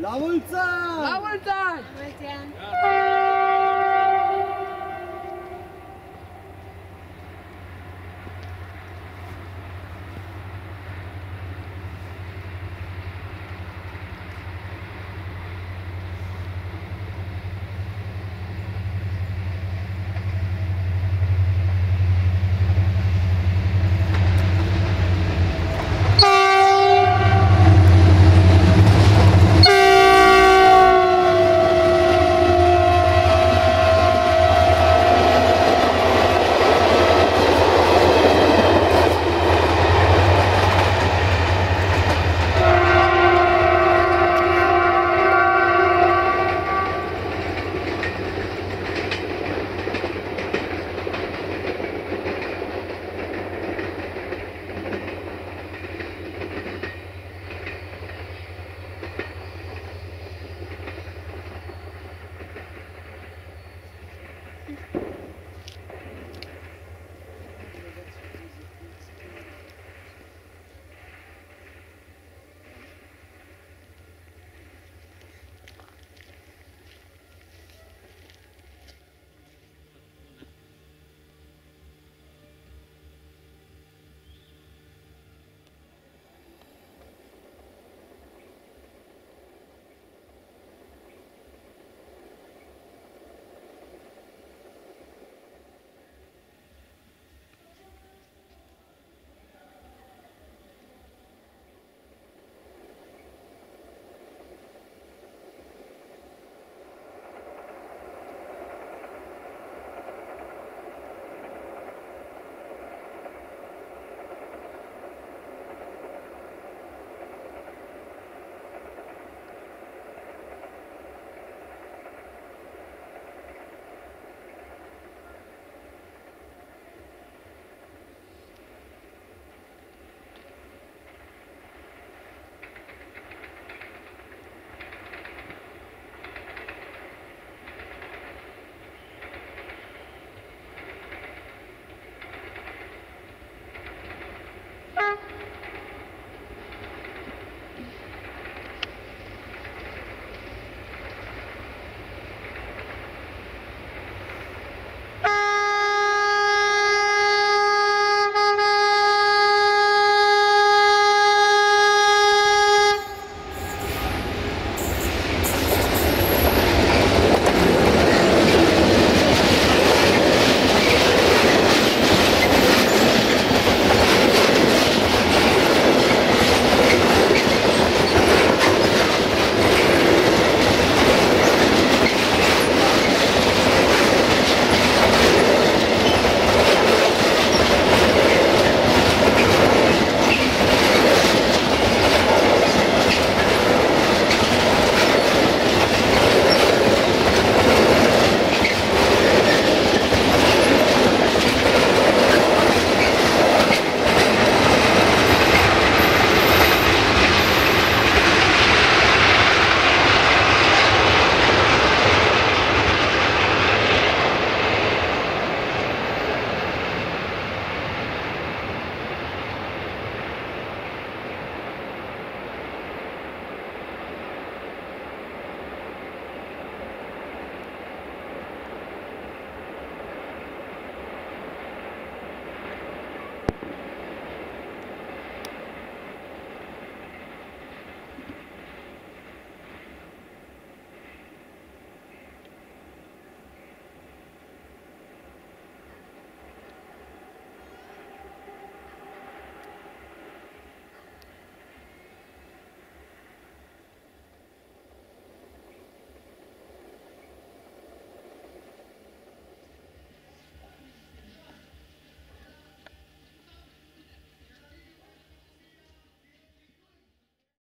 La mulți ani! La mulți ani! La mulți ani!